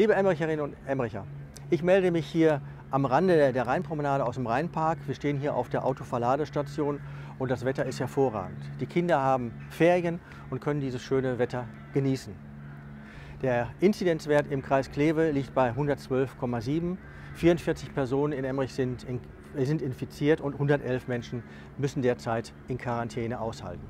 Liebe Emmericherinnen und Emmericher, ich melde mich hier am Rande der Rheinpromenade aus dem Rheinpark. Wir stehen hier auf der Autoverladestation und das Wetter ist hervorragend. Die Kinder haben Ferien und können dieses schöne Wetter genießen. Der Inzidenzwert im Kreis Kleve liegt bei 112,7. 44 Personen in Emmerich sind, in, sind infiziert und 111 Menschen müssen derzeit in Quarantäne aushalten.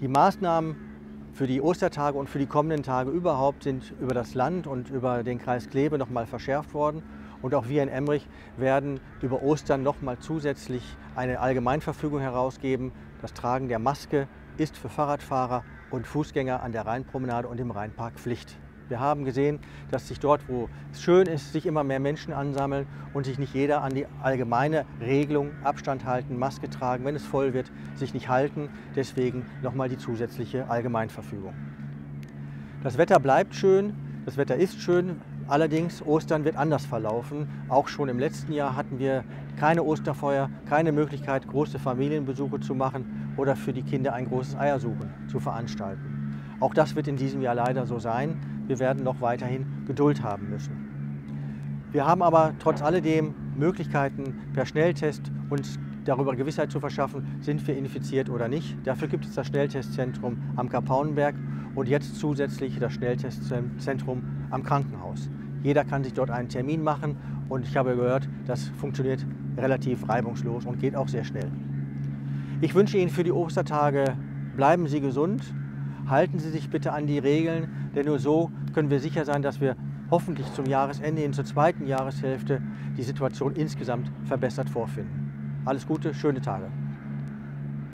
Die Maßnahmen für die Ostertage und für die kommenden Tage überhaupt sind über das Land und über den Kreis Kleve noch mal verschärft worden. Und auch wir in Emmerich werden über Ostern noch mal zusätzlich eine Allgemeinverfügung herausgeben. Das Tragen der Maske ist für Fahrradfahrer und Fußgänger an der Rheinpromenade und im Rheinpark Pflicht. Wir haben gesehen, dass sich dort, wo es schön ist, sich immer mehr Menschen ansammeln und sich nicht jeder an die allgemeine Regelung Abstand halten, Maske tragen, wenn es voll wird, sich nicht halten. Deswegen nochmal die zusätzliche Allgemeinverfügung. Das Wetter bleibt schön, das Wetter ist schön, allerdings Ostern wird anders verlaufen. Auch schon im letzten Jahr hatten wir keine Osterfeuer, keine Möglichkeit, große Familienbesuche zu machen oder für die Kinder ein großes Eiersuchen zu veranstalten. Auch das wird in diesem Jahr leider so sein wir werden noch weiterhin Geduld haben müssen. Wir haben aber trotz alledem Möglichkeiten per Schnelltest uns darüber Gewissheit zu verschaffen, sind wir infiziert oder nicht. Dafür gibt es das Schnelltestzentrum am Kapaunenberg und jetzt zusätzlich das Schnelltestzentrum am Krankenhaus. Jeder kann sich dort einen Termin machen und ich habe gehört, das funktioniert relativ reibungslos und geht auch sehr schnell. Ich wünsche Ihnen für die Ostertage, bleiben Sie gesund, halten Sie sich bitte an die Regeln, denn nur so können wir sicher sein, dass wir hoffentlich zum Jahresende hin zur zweiten Jahreshälfte die Situation insgesamt verbessert vorfinden. Alles Gute, schöne Tage.